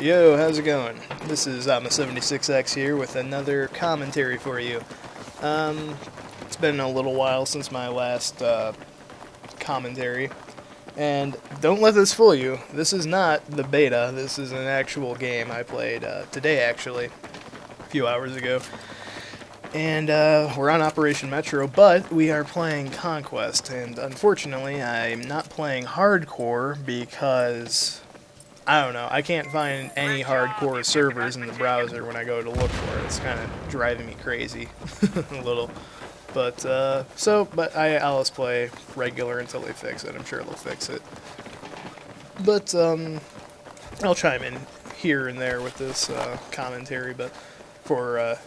Yo, how's it going? This is Atma76X here with another commentary for you. Um, it's been a little while since my last uh, commentary, and don't let this fool you. This is not the beta. This is an actual game I played uh, today, actually, a few hours ago. And uh, we're on Operation Metro, but we are playing Conquest, and unfortunately, I'm not playing hardcore because I don't know. I can't find any hardcore servers in the browser when I go to look for it. It's kind of driving me crazy a little. But, uh, so, but I, I'll just play regular until they fix it. I'm sure they'll fix it. But, um, I'll chime in here and there with this, uh, commentary, but for, uh,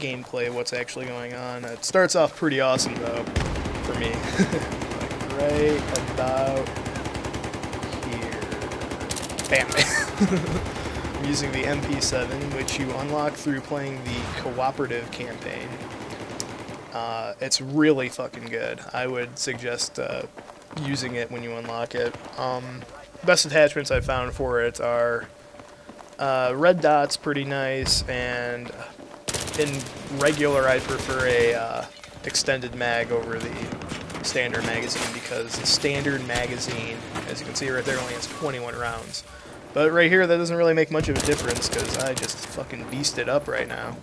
gameplay, what's actually going on. It starts off pretty awesome, though, for me. like, right about Bam. I'm using the MP7, which you unlock through playing the cooperative campaign. Uh, it's really fucking good. I would suggest uh, using it when you unlock it. Um, best attachments I found for it are uh, red dots, pretty nice, and in regular I prefer a uh, extended mag over the standard magazine because the standard magazine, as you can see right there, only has 21 rounds. But right here, that doesn't really make much of a difference because I just fucking beast it up right now.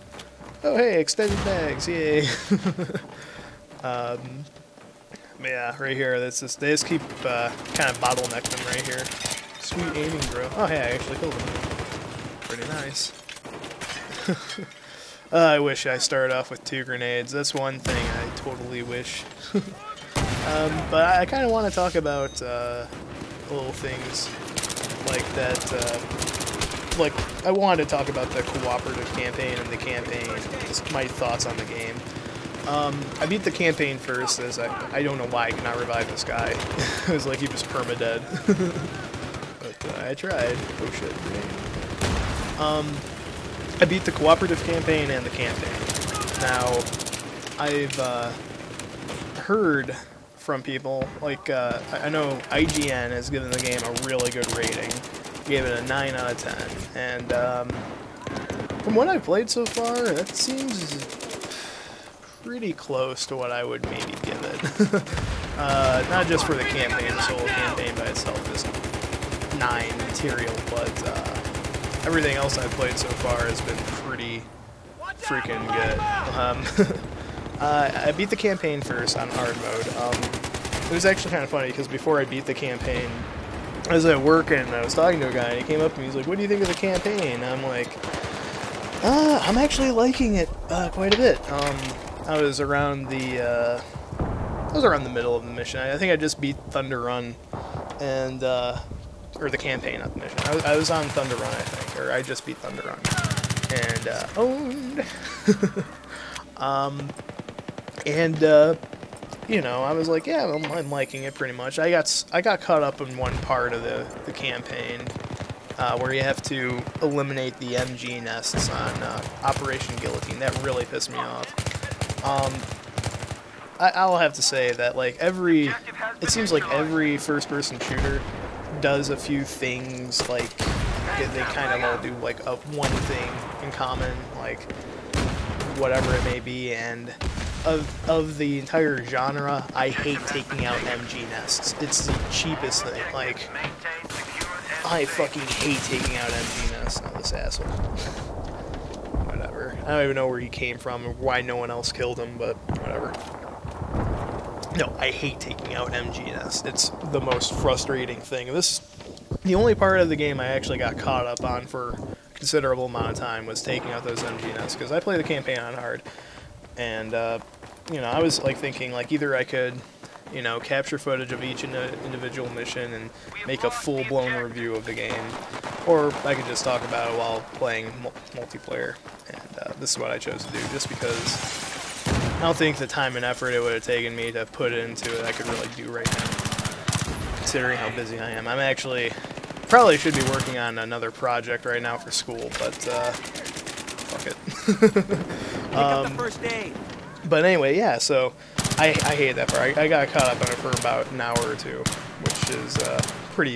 Oh hey, extended bags, yay! um, yeah, right here, they just keep uh, kind of bottleneck them right here. Sweet aiming, bro. Oh hey, I actually killed him. Pretty nice. uh, I wish I started off with two grenades. That's one thing I totally wish. um, but I, I kind of want to talk about uh, little things like that. Uh, like I wanted to talk about the cooperative campaign and the campaign, just my thoughts on the game. Um, I beat the campaign first, as I, I don't know why I could not revive this guy. it was like he was perma-dead. but uh, I tried. Oh shit. Um, I beat the cooperative campaign and the campaign. Now, I've uh, heard from people. Like, uh, I know IGN has given the game a really good rating. Gave it a 9 out of 10. And um, from what I've played so far, that seems pretty close to what I would maybe give it. uh, not just for the campaign, the solo campaign by itself is 9 material, but uh, everything else I've played so far has been pretty freaking good. Um, Uh, I beat the campaign first on hard mode. Um, it was actually kind of funny because before I beat the campaign, I was at work and I was talking to a guy and he came up to me. He's like, "What do you think of the campaign?" And I'm like, uh, "I'm actually liking it uh, quite a bit." Um, I was around the, uh, I was around the middle of the mission. I, think I just beat Thunder Run, and uh, or the campaign, not the mission. I was, I was on Thunder Run, I think, or I just beat Thunder Run, and uh, owned. um, and uh, you know, I was like, yeah, I'm, I'm, liking it pretty much. I got I got caught up in one part of the the campaign uh, where you have to eliminate the MG nests on uh, Operation Guillotine. That really pissed me off. Um, I, will have to say that like every, it seems like every first-person shooter does a few things like they, they kind of all do like a one thing in common, like whatever it may be, and of of the entire genre, I hate taking out MG nests. It's the cheapest thing. Like, I fucking hate taking out MG nests. Oh, this asshole. whatever. I don't even know where he came from or why no one else killed him, but whatever. No, I hate taking out MG nests. It's the most frustrating thing. This, the only part of the game I actually got caught up on for considerable amount of time was taking out those MG nests because I play the campaign on hard and uh, you know, I was like thinking like either I could, you know, capture footage of each individual mission and make a full-blown review of the game, or I could just talk about it while playing multiplayer. And uh, this is what I chose to do, just because I don't think the time and effort it would have taken me to put into it I could really do right now, considering how busy I am. I'm actually probably should be working on another project right now for school, but uh, fuck it. um, but anyway, yeah, so I, I hate that part. I, I, got caught up on it for about an hour or two, which is uh, pretty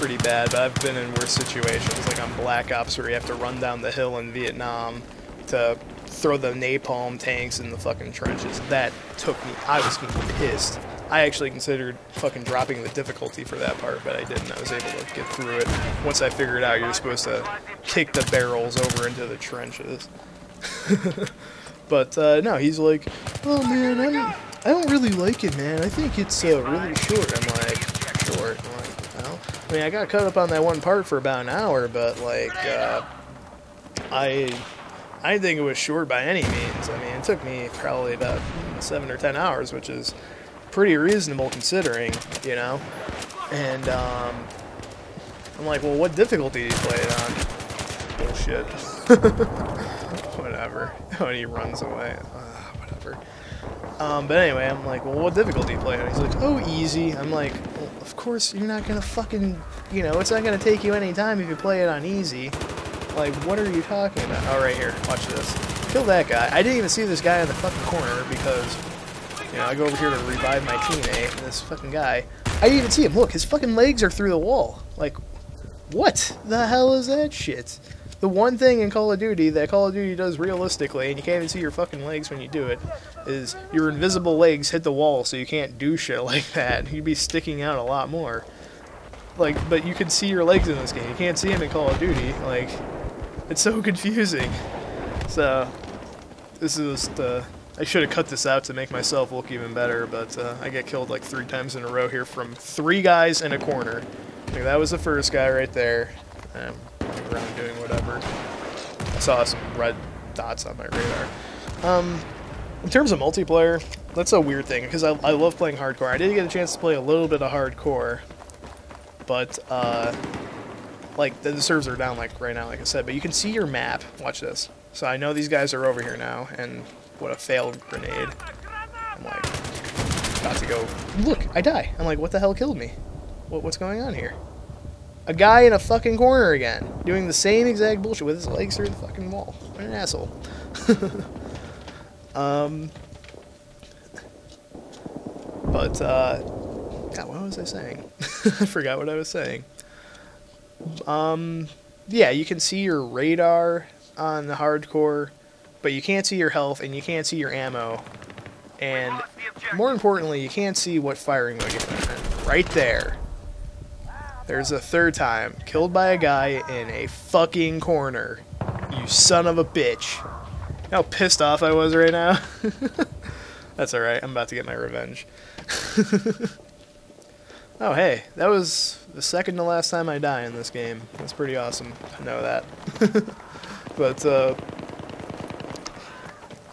pretty bad, but I've been in worse situations, like on Black Ops, where you have to run down the hill in Vietnam to throw the napalm tanks in the fucking trenches. That took me. I was getting pissed. I actually considered fucking dropping the difficulty for that part, but I didn't. I was able to get through it once I figured out you're supposed to kick the barrels over into the trenches. but uh, no, he's like, oh man, I'm, I don't really like it, man. I think it's uh, really short. I'm like, short. I'm like, well, I mean, I got caught up on that one part for about an hour, but like, uh, I, I didn't think it was short by any means. I mean, it took me probably about seven or ten hours, which is pretty reasonable considering, you know. And um, I'm like, well, what difficulty do you play it on? Bullshit. whatever. when he runs away, uh, whatever. Um, but anyway, I'm like, well, what difficulty do you play on? He's like, oh, easy. I'm like, well, of course you're not gonna fucking, you know, it's not gonna take you any time if you play it on easy. Like, what are you talking about? Oh, right here, watch this. Kill that guy. I didn't even see this guy in the fucking corner because you know, I go over here to revive my teammate, and this fucking guy, I didn't even see him. Look, his fucking legs are through the wall. Like, what the hell is that shit? The one thing in Call of Duty that Call of Duty does realistically, and you can't even see your fucking legs when you do it, is your invisible legs hit the wall so you can't do shit like that. You'd be sticking out a lot more. Like, but you can see your legs in this game. You can't see them in Call of Duty. Like, it's so confusing. So, this is the I should have cut this out to make myself look even better, but uh, I get killed like three times in a row here from three guys in a corner. Like, that was the first guy right there. I'm around doing whatever. I saw some red dots on my radar. Um, in terms of multiplayer, that's a weird thing, because I, I love playing hardcore. I did get a chance to play a little bit of hardcore, but, uh, like, the servers are down, like, right now, like I said, but you can see your map. Watch this. So I know these guys are over here now, and what a failed grenade. I'm like, about to go, look, I die. I'm like, what the hell killed me? What, what's going on here? A guy in a fucking corner again, doing the same exact bullshit with his legs through the fucking wall. What an asshole. um, but, uh, God, what was I saying? I forgot what I was saying. Um, yeah, you can see your radar on the hardcore but you can't see your health and you can't see your ammo. And more importantly, you can't see what firing mode you're in. Right there. There's a third time. Killed by a guy in a fucking corner. You son of a bitch. how pissed off I was right now? That's alright. I'm about to get my revenge. oh, hey. That was the second to last time I die in this game. That's pretty awesome to know that. but, uh,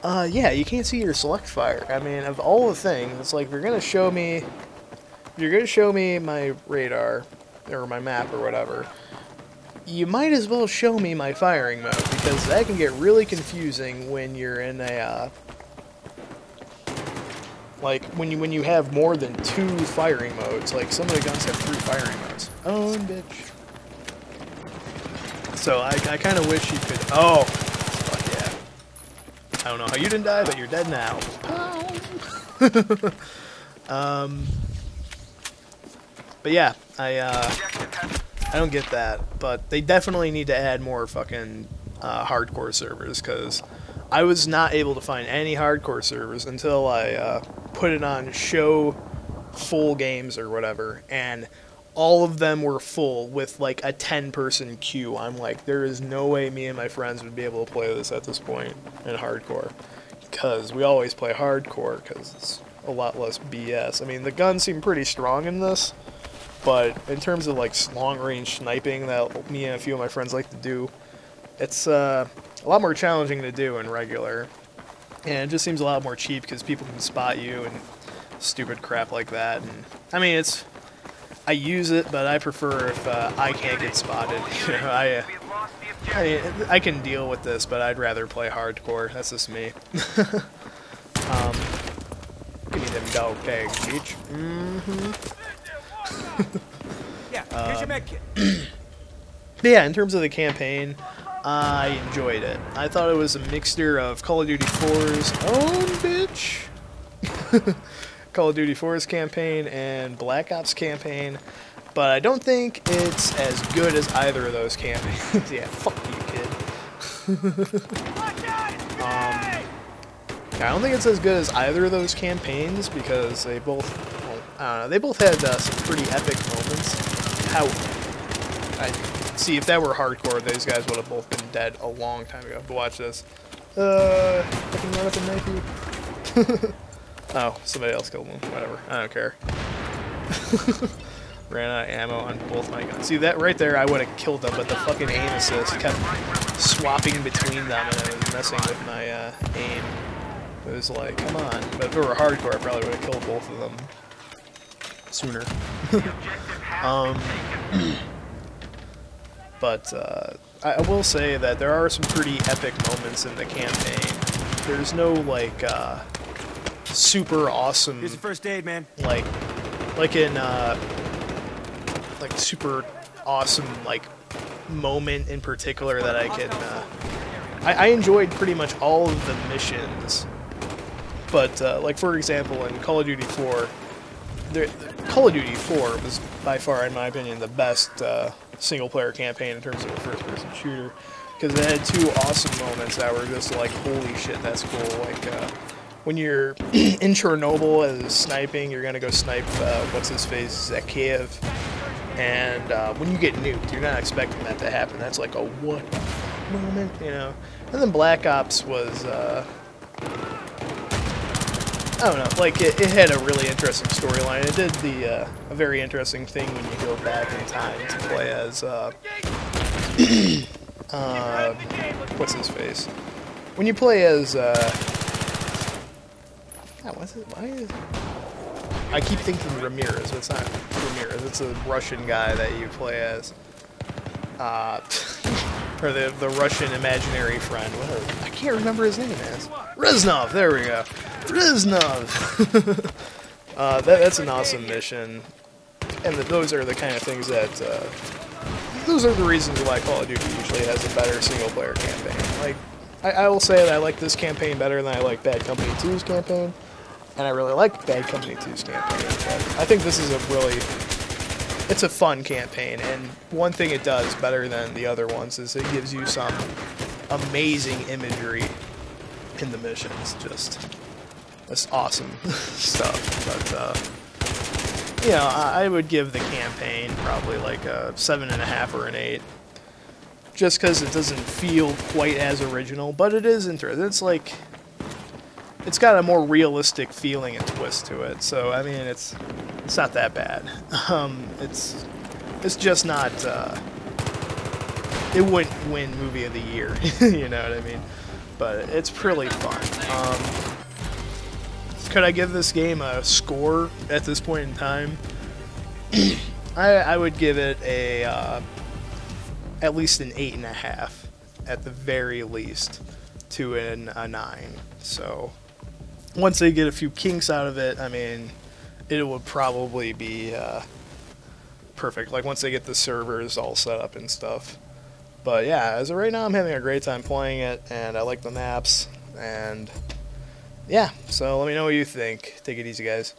uh, yeah, you can't see your select fire. I mean, of all the things, it's like, if you're gonna show me, you're gonna show me my radar, or my map, or whatever, you might as well show me my firing mode, because that can get really confusing when you're in a, uh, like, when you when you have more than two firing modes, like, some of the guns have three firing modes. Oh, bitch. So I, I kind of wish you could, oh, I don't know how you didn't die, but you're dead now. um, but yeah, I uh, I don't get that, but they definitely need to add more fucking uh, hardcore servers because I was not able to find any hardcore servers until I uh, put it on show full games or whatever, and all of them were full with like a 10 person queue. I'm like, there is no way me and my friends would be able to play this at this point in hardcore. Because we always play hardcore because it's a lot less BS. I mean, the guns seem pretty strong in this, but in terms of like long range sniping that me and a few of my friends like to do, it's uh, a lot more challenging to do in regular. And it just seems a lot more cheap because people can spot you and stupid crap like that. And I mean, it's I use it, but I prefer if uh, I can't get spotted. You know, I, uh, I, I can deal with this, but I'd rather play hardcore. That's just me. um, give me them dog tags, bitch. Mm-hmm. yeah, here's your med kit. yeah, in terms of the campaign, I enjoyed it. I thought it was a mixture of Call of Duty 4's own bitch Call of Duty 4's campaign and Black Ops campaign, but I don't think it's as good as either of those campaigns. yeah, fuck you, kid. um, I don't think it's as good as either of those campaigns because they both, well, I don't know, they both had uh, some pretty epic moments. How, I see if that were hardcore, those guys would have both been dead a long time ago. But watch this. Uh, fucking run up and knife you. Oh, somebody else killed him. Whatever. I don't care. Ran out of ammo on both my guns. See, that right there, I would have killed them, but the fucking aim assist kept swapping between them, and it was messing with my uh, aim. It was like, come on. But if it were hardcore, I probably would have killed both of them sooner. um, but uh, I, I, will say that there are some pretty epic moments in the campaign. There's no like uh, super awesome. Here's the first aid, man. Like, like in uh, like super awesome like moment in particular that I can. Uh, I, I enjoyed pretty much all of the missions but uh, like for example, in Call of Duty 4, there, Call of Duty 4 was by far, in my opinion, the best uh, single-player campaign in terms of a first-person shooter because it had two awesome moments that were just like, holy shit, that's cool. Like uh, when you're in Chernobyl and sniping, you're gonna go snipe uh, what's his face Zakhaev, and uh, when you get nuked, you're not expecting that to happen. That's like a what moment, you know. And then Black Ops was uh, I don't know, like, it, it had a really interesting storyline. It did the, uh, a very interesting thing when you go back in time to play as, uh, uh, what's his face? When you play as, uh, God, what's it, why is, I keep thinking Ramirez, but it's not Ramirez, it's a Russian guy that you play as, uh, or the, the Russian imaginary friend, I can't remember his name as. Reznov, there we go. Reznov! uh, that, that's an awesome mission. And the, those are the kind of things that, uh, those are the reasons why Call of Duty usually has a better single-player campaign. Like, I, I will say that I like this campaign better than I like Bad Company 2's campaign, and I really like Bad Company 2's campaign, but I think this is a really, it's a fun campaign, and one thing it does better than the other ones is it gives you some amazing imagery in the missions, just that's awesome stuff. But uh, you know, I, I, would give the campaign probably like a seven and a half or an eight, just because it doesn't feel quite as original, but it is interesting. It's like it's got a more realistic feeling and twist to it. So I mean, it's it's not that bad. Um, it's it's just not. Uh, it wouldn't win movie of the year. you know what I mean? But it's pretty fun. Um, could I give this game a score at this point in time? I, I would give it a uh, at least an eight and a half, at the very least, to an, a nine. So once they get a few kinks out of it, I mean, it would probably be uh, perfect. Like once they get the servers all set up and stuff. But yeah, as of right now, I'm having a great time playing it, and I like the maps, and yeah, so let me know what you think. Take it easy, guys.